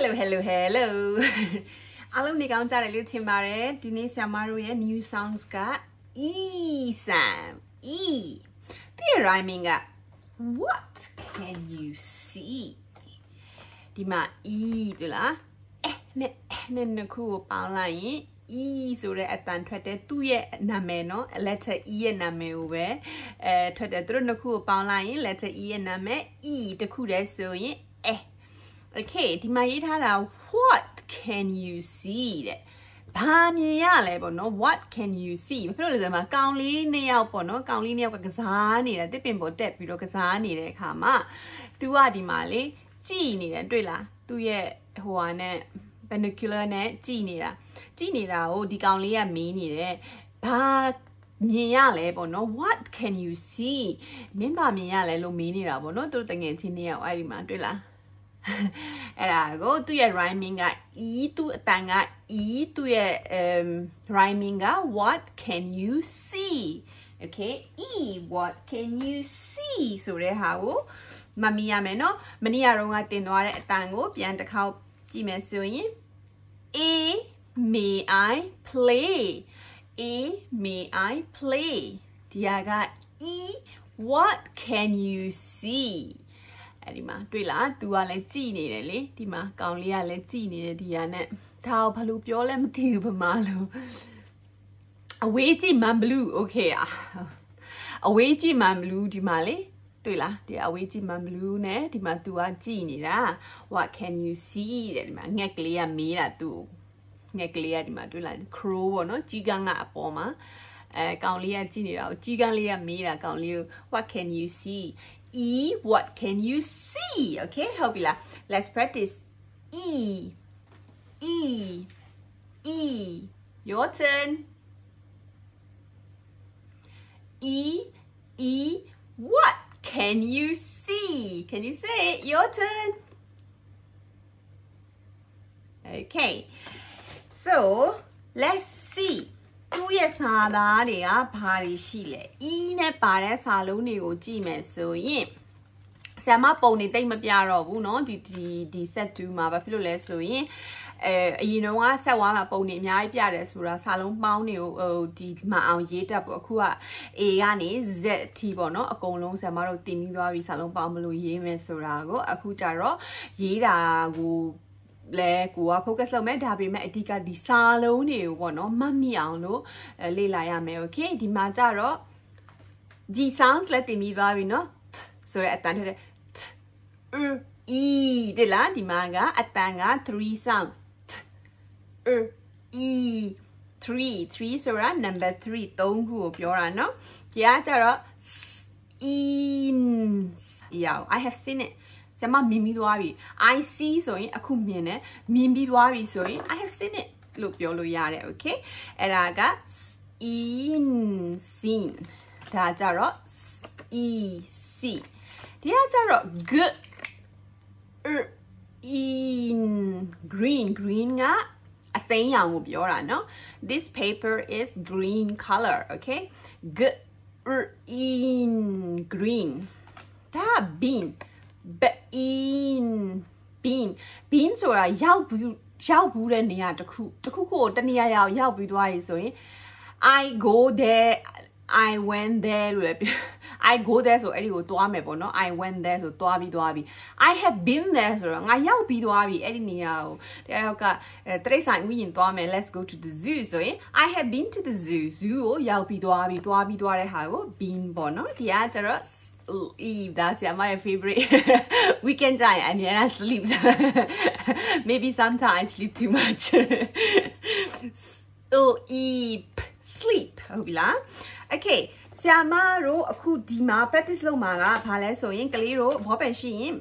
Hello hello hello အားလုံးနေကောင်းကြတယ်လို့ထင်ပါတယ်ဒီနေ့ဆ iam မတို့ရဲ့ new sounds က e sound e ပြီး rhyming က what can you see ဒီမှာ e တွေ့လားအဲနဲ့အဲနဲ့နှစ်ခုကိုပေါင်းလိုက်ရင် e ဆိုတဲ့အတန်ထွက်တဲ့သူ့ရဲ့နာမည်နော် letter e ရဲ့နာမည်ကိုပဲအဲထွက်တဲ့သူတို့နှစ်ခုကိုပေါင်းလိုက်ရင် letter e ရဲ့နာမည် e တခုတည်းဆိုရင်အဲ okay ဒီမှာရေးထားတာ what can you see တဲ့ဘာမြင်ရလဲပေါ့နော် what can you see ဘာဖြစ်လို့လဲဆိုတော့ကောင်လေးနှစ်ယောက်ပေါ့နော်ကောင်လေးနှစ်ယောက်ကကစားနေတာတစ်ပင်ပေါ်တက်ပြီးတော့ကစားနေတဲ့အခါမှာ तू ကဒီမှာလေကြည်နေတယ်တွေ့လားသူ့ရဲ့ဟိုဟာနဲ့ binocular နဲ့ကြည်နေတာကြည်နေတာကိုဒီကောင်လေးကမင်းနေတယ်ဘာမြင်ရလဲပေါ့နော် what can you see မင်းဘာမြင်ရလဲလို့မင်းနေတာပေါ့နော်သူတို့တငယ်ချင်းနှစ်ယောက်အဲ့ဒီမှာတွေ့လား အဲ့ဒါကိုသူ့ရဲ့ rhyming က e သူ့အတန်က e သူ့ရဲ့ um rhyming က what can you see okay e what can you see ဆိုတဲ့ဟာကိုမမီရမယ်နော်မနေ့ကတော့ကတင်သွားတဲ့အတန်ကိုပြန်တစ်ခေါက်ကြည့်မယ်ဆိုရင် A may I play A may I play ဒီဟာက E what can you see အဲ့ဒီမှာတွေ့လားသူကလည်းကြည်နေတယ်လေဒီမှာကောင်လေးကလည်းကြည်နေတယ်ဒီဟာနဲ့ဒါကိုဘလို့ပြောလဲမသိဘူးဗမာလို့အဝေးကြည့်မန်ဘလူးโอเคอ่ะအဝေးကြည့်မန်ဘလူးဒီမှာလေတွေ့လားဒီအဝေးကြည့်မန်ဘလူးနဲ့ဒီမှာ तू ကကြည်နေတာ what can you see တဲ့ဒီမှာငှက်ကလေးကမေးတာ तू ငှက်ကလေးကဒီမှာတွေ့လား crow ပေါ့နော်ကြီးကန်းကအပေါ်မှာအဲကောင်လေးကကြည်နေတာကိုကြီးကန်းလေးကမေးတာကောင်လေးကို what can you see E, what can you see? Okay, Helbila, let's practice. E, E, E. Your turn. E, E, what can you see? Can you say it? Your turn. Okay, so let's see. သူ့ရဲ့စာသားတွေကဘာတွေရှိလဲ။ E နဲ့ပါတဲ့စာလုံးတွေကိုကြည့်မယ်ဆိုရင်ဆရာမပုံနေတိတ်မပြတော့ဘူးเนาะဒီဒီဒီ set 2မှာဘာဖြစ်လို့လဲဆိုရင်အဲအရင်တော့က set 1မှာပုံနေအများကြီးပြတယ်ဆိုတာစာလုံးပေါင်းတွေကိုဟိုဒီမအောင်ရေးတတ်ပေါ့အခုက A ကနေ Z အထိပေါ့เนาะအကုန်လုံးဆရာမတို့တင်ပြီးသွားပြီစာလုံးပေါင်းမလို့ရေးမယ်ဆိုတာကိုအခုကြတော့ရေးတာကို လဲကိုက focus လုပ်မယ်ဒါပေမဲ့အဓိကဒီစာလုံးတွေကိုပေါ့နော်မှတ်မိအောင်လို့လေ့လာရမယ် okay ဒီမှာကြတော့ဒီ sounds လက်တင်ပြီးသွားပြီနော်ဆိုရဲအတန်ထက်အီဒီလားဒီမှာကအတန်က3 sound အီ3 3ဆိုတာ number 3 3ခုကိုပြောတာနော်ဒီကကြတော့ in ယော I have seen it ဆရာမမြင်ပြီးသွားပြီ I see ဆိုရင်အခုမြင်တယ်မြင်ပြီးသွားပြီဆိုရင် I have seen it လို့ပြောလို့ရတယ် okay အဲ့ဒါက in seen ဒါကြတော့ e see ဒီကကြတော့ good in green green ကအစိမ်းရောင်ကိုပြောတာเนาะ this paper is green color okay good in green ဒါ bean bean bean bean ဆိုတာရောက်ဘူးရောက်ဘူးတဲ့နေရာတစ်ခုတစ်ခုခုကိုတနေရာရောက်ရောက်ပြီးသွားပြီဆိုရင် I go there I went there လို့လည်း I go there ဆိုအဲ့ဒီကိုတွားမယ်ပေါ့နော် I went there ဆိုတွားပြီးတွားပြီး I have been there ဆိုတော့ငါရောက်ပြီးတွားပြီးအဲ့ဒီနေရာကိုတရားရောက်ကတရိတ်ဆိုင်ဥယျာဉ်တွားမယ် let's go to the zoo ဆိုရင် I have been to the zoo zoo ကိုရောက်ပြီးတွားပြီးတွားပြီးတွားတဲ့ဟာကို been ပေါ့နော်ဒီကကျတော့ Eve that's yeah my favorite weekend time I mean I sleep maybe sometimes I sleep too much oh Eve sleep ဟုတ်ပြီလား okay ဆရာမတို့အခုဒီမှာ practice လုပ်မှာကဘာလဲဆိုရင်ကလေးတို့ဘောပန်ရှိရင်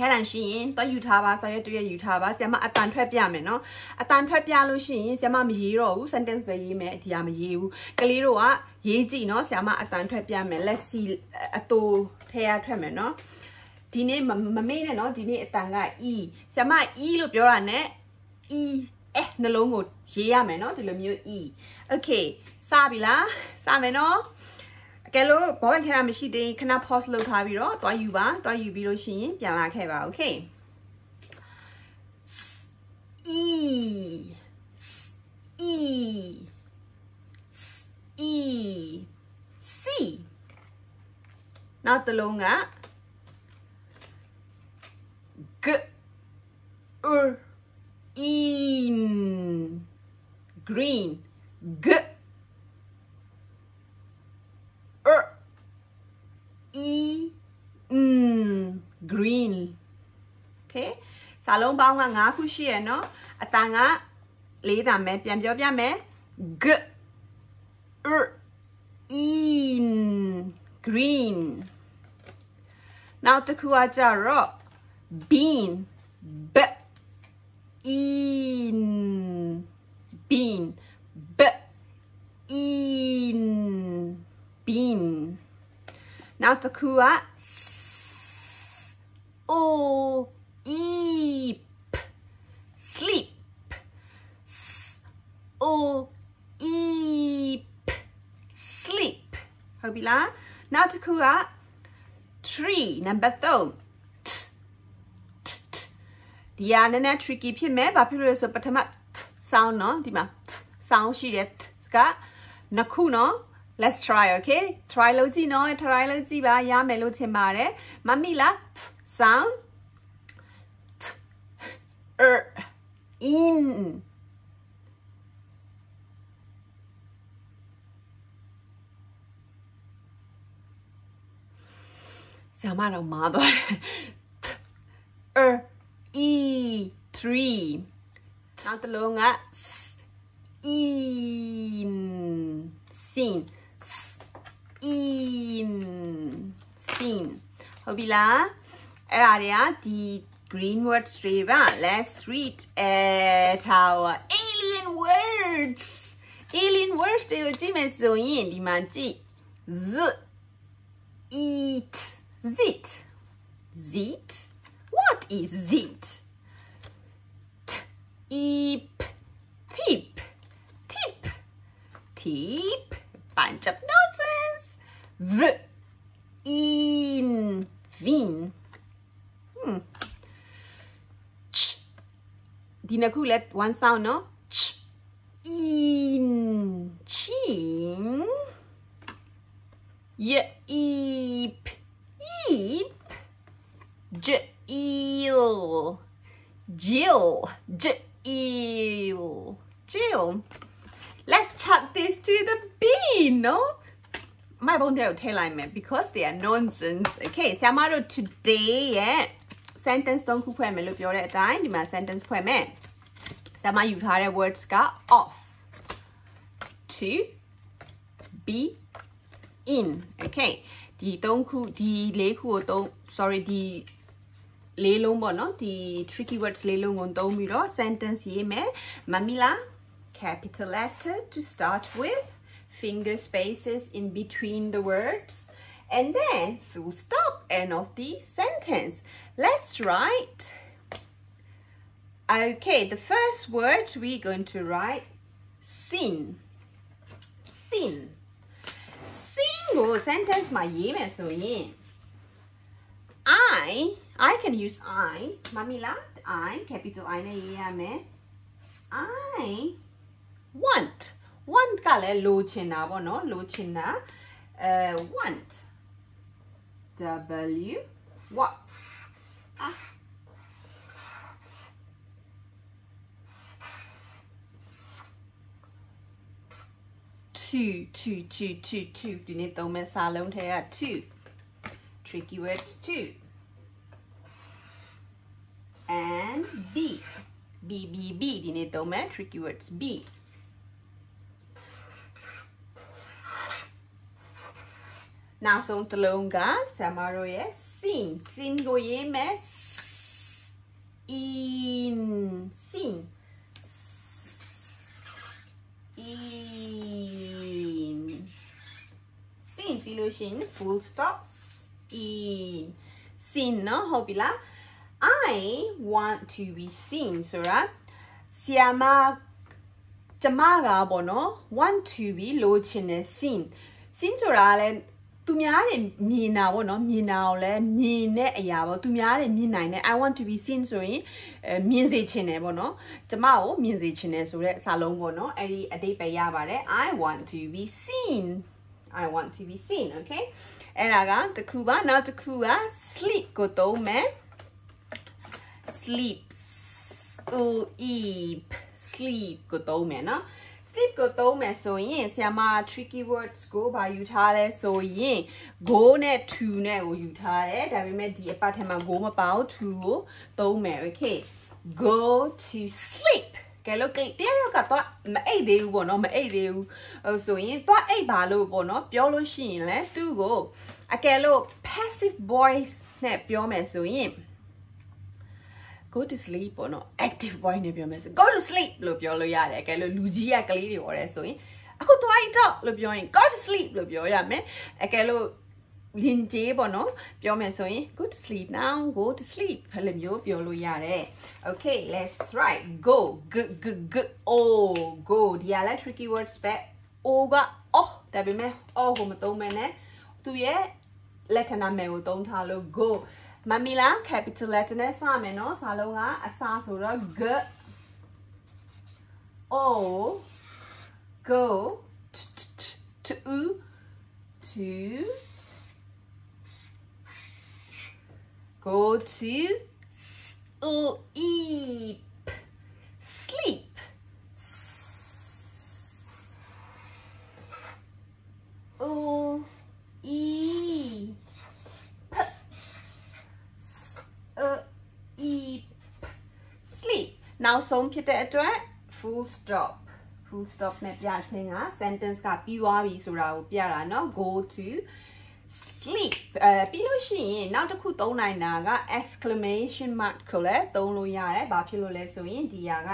ခဲတန်ရှိရင်တော့ယူထားပါစာရွက်တရွက်ယူထားပါဆရာမအတန်ထွက်ပြမယ်နော်အတန်ထွက်ပြလို့ရှိရင်ဆရာမမရေးတော့ဘူး sentence ပဲရေးမယ်ဒီဟာမရေးဘူးကလေးတို့ကရေးကြည့်နော်ဆရာမအတန်ထွက်ပြမယ် let's see အတူထဲရထွက်မယ်နော်ဒီနေ့မမေ့နဲ့နော်ဒီနေ့အတန်က e ဆရာမ e လို့ပြောတာ ਨੇ e အဲနှလုံးကိုရေးရမယ်နော်ဒီလိုမျိုး e okay စပြီလားစမယ်နော် ကဲလို့ဘောဝင်ခဲတာမရှိသေးခဏ pause လုပ်ထားပြီးတော့တွားယူပါတွားယူပြီးလို့ရှိရင်ပြန်လာခဲ့ပါ okay e e e c နောက်တစ်လုံးက g er in green g er e mm green okay စာလုံးပေါင်းက9ခုရှိရနော်အတန်က၄တန်ပဲပြန်ပြောပြမယ် g er in green နောက်တစ်ခုကကြတော့ bean b in bean b in bean နောက်တစ်ခုက o eep sleep o eep sleep ဟုတ်ပြီလားနောက်တစ်ခုက tree number 3ဒီကနည်းနည်း tricky ဖြစ်မယ်ဘာဖြစ်လို့လဲဆိုပထမ sound เนาะဒီမှာ sound ရှိတယ်ကနှစ်ခုเนาะ let's try okay try လုပ်ကြည့်နော် try လုပ်ကြည့်ပါရမယ်လို့ထင်ပါတယ်မမီလား sound er in ဆရာမတော့မာသွားတယ် er e 3နောက်တစ်လုံးက in sin in sin ဟုတ်ပြီလား အဲ့ဒါတွေကဒီ green words တွေပါ let's read at our alien words alien words တွေကိုကြည့်မယ်ဆိုရင်ဒီမှာကြည့် z eat zit zit what is zit eep tip tip tip bunch of nonsense v ဒီနှစ်ခုလက် one sound နော် ch in chin y eep eep j eel jill j eel jill let's chuck this to the bin no မိုက်ပုံတွေကိုထည့်လိုက်မယ် because they are nonsense okay ဆရာမတို့ today ရဲ့ sentence သုံးခုဖွဲ့မယ်လို့ပြောတဲ့အတိုင်းဒီမှာ sentence ဖွဲ့မယ်ဆရာမယူထားတဲ့ words က off to be in okay ဒီသုံးခုဒီလေးခုကိုသုံး sorry ဒီလေးလုံးပေါ့နော်ဒီ tricky words လေးလုံးကိုသုံးပြီးတော့ sentence ရေးမယ်မမီလာ capital letter to start with finger spaces in between the words And then full stop end of the sentence let's write okay the first word we're going to write sin sin sin ကို sentence မှာရေးမယ်ဆိုရင် I I can use I မမီလား I capital I နဲ့ရေးရမယ် I want want ကလည်းလိုချင်တာပေါ့နော်လိုချင်တာအဲ want W what อ่ะ two two two two two ဒီနေ့သုံးမဲ့စာလုံးထဲက two tricky words two and b b b b ဒီနေ့သုံးမဲ့ tricky words b နောက်ဆုံးတစ်လုံးကဆရာမတို့ရဲ့ sin sin ကိုရေးမယ် in sin in sin ပြီးလို့ရှိရင် full stop in sin နော်ဟုတ်ပြီလား I want to be seen ဆိုတာဆီယာမကျမကပေါ့နော် want to be လိုချင်တဲ့ seen seen ဆိုတာလည်း သူသူများတွေမြင်တာပေါ့နော်မြင်တာကိုလည်းမြင်တဲ့အရာပေါ့သူများတွေမြင်နိုင်တဲ့ I want to be seen ဆိုရင်အဲမြင်စေချင်တယ်ပေါ့နော်ကျမကိုမြင်စေချင်တယ်ဆိုတဲ့အစာလုံးပေါ့နော်အဲ့ဒီအတိတ်ပဲရပါတယ် I want to be seen I want to be seen okay အဲ့ဒါကတစ်ခုပါနောက်တစ်ခုက sleep ကိုသုံးမယ် sleep sleep sleep ကိုသုံးမယ်နော် sleep ကိုသုံးမယ်ဆိုရင်ဆရာမ tricky words ကိုဗာယူထားလဲဆိုရင် go နဲ့ to နဲ့ကိုယူထားတယ်ဒါပေမဲ့ဒီအပတ်ထဲမှာ go မပါဘူး to ကိုသုံးမယ် okay go to sleep ကဲလို့ကိတရားရောက်ကတော့မအိတ်သေးဘူးပေါ့နော်မအိတ်သေးဘူးဆိုရင်တော့အိတ်ပါလို့ပေါ့နော်ပြောလို့ရှိရင်လဲသူ့ကိုအကယ်လို့ passive voice နဲ့ပြောမယ်ဆိုရင် go to sleep ပေါ့နော် active voice နဲ့ပြောမယ်ဆို go to sleep လို့ပြောလို့ရတယ်အကယ်လို့လူကြီးကကလေးတွေဟောတယ်ဆိုရင်အခုသွား talk လို့ပြောရင် go to sleep လို့ပြောရမယ်အကယ်လို့လင်ကျေးပေါ့နော်ပြောမယ်ဆိုရင် go to sleep now go to sleep ဖယ်လိုမျိုးပြောလို့ရတယ် okay let's write go g g g oh go ဒီကလည်း tricky words ပဲ o က oh ဒါပေမဲ့ oh ကိုမသုံးမနဲ့သူရဲ့ letter နာမည်ကိုသုံးထားလို့ go မမီလာ capital letter နဲ့စမယ်နော်စာလုံးကအစာဆိုတော့ g o go to to go to sleep sleep နောက်ဆုံးဖြစ်တဲ့အတွက် full stop full stop နဲ့ပြခြင်းက sentence ကပြီးသွားပြီဆိုတာကိုပြတာเนาะ go to sleep အဲပြီးလို့ရှိရင်နောက်တစ်ခုသုံးနိုင်တာက exclamation mark ကိုလည်းသုံးလို့ရတယ်။ဘာဖြစ်လို့လဲဆိုရင်ဒီဟာက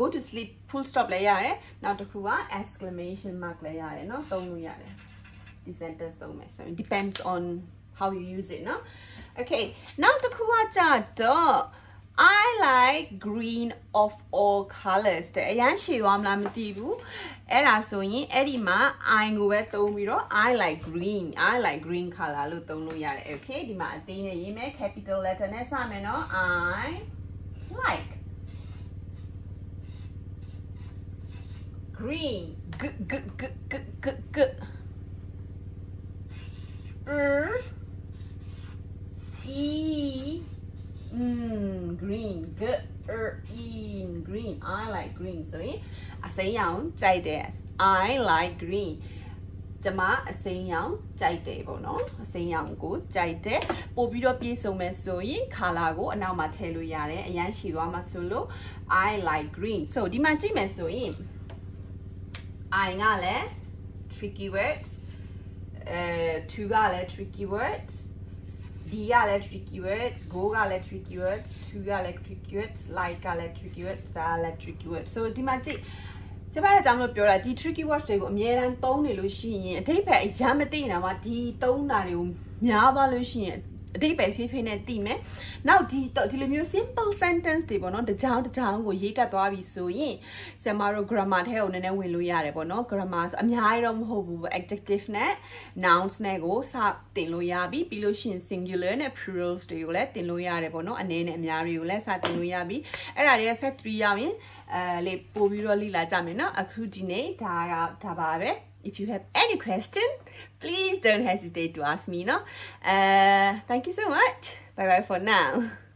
go to sleep full stop လည်းရတယ်။နောက်တစ်ခုက exclamation mark လည်းရတယ်เนาะသုံးလို့ရတယ်။ဒီ sentence သုံးမယ်ဆိုရင် depends on how you use it เนาะ Okay နောက်တစ်ခုကကြတော့ I like green of all colors တဲ့အရန်ရှည်သွားမလားမသိဘူးအဲ့ဒါဆိုရင်အဲ့ဒီမှာ I ကိုပဲသုံးပြီးတော့ I like green I like green color လို့သုံးလို့ရတယ် okay ဒီမှာအသေးနဲ့ရေးမယ် capital letter နဲ့စမယ်နော် I like green g g g g g g er e mm green good er in green i like green ဆိုရင်အစိမ်းရောင်ကြိုက်တယ် i like green ကျမအစိမ်းရောင်ကြိုက်တယ်ပေါ့နော်အစိမ်းရောင်ကိုကြိုက်တယ်ပို့ပြီးတော့ပြေဆုံးမယ်ဆိုရင် color ကိုအနောက်မှာထည့်လို့ရတယ်အရန်ရှည်သွားမှာဆိုလို့ i like green so ဒီမှာကြည့်မယ်ဆိုရင် i ကလည်း tricky words အဲ2ကလည်း tricky words D ကလည်း tricky words go ကလည်း tricky words to ကလည်း tricky words like ကလည်း tricky words ဒါလည်း tricky words so ဒီမှာကြည့်စပါးအကြောင်းလို့ပြောတာဒီ tricky words တွေကိုအများအားသုံးနေလို့ရှိရင်အထိပ္ပယ်အရမ်းမသိနေတာမှာဒီသုံးတာတွေကိုများပါလို့ရှိရင် အတိတ်ပဲဖြည်းဖြည်းနဲ့တည်မယ်။နောက်ဒီဒီလိုမျိုး simple sentence တွေပေါ့နော်တကြောင်တကြောင်ကိုရေးတတ်သွားပြီဆိုရင်ဆရာမတို့ grammar ထဲကိုနည်းနည်းဝင်လို့ရတယ်ပေါ့နော် grammar ဆိုအများကြီးတော့မဟုတ်ဘူး adjective နဲ့ nouns နဲ့ကိုစတင်လို့ရပြီပြီးလို့ရှိရင် singular နဲ့ plurals တွေကိုလည်းတင်လို့ရတယ်ပေါ့နော်အနေနဲ့အများတွေကိုလည်းစတင်လို့ရပြီအဲ့ဒါတွေက set 3ရရင်အဲလေပို့ပြီးတော့လိလာကြမယ်နော်အခုဒီနေ့ဒါကဒါပါပဲ if you have any question, please don't hesitate to ask me. No? Uh, thank you so much. Bye bye for now.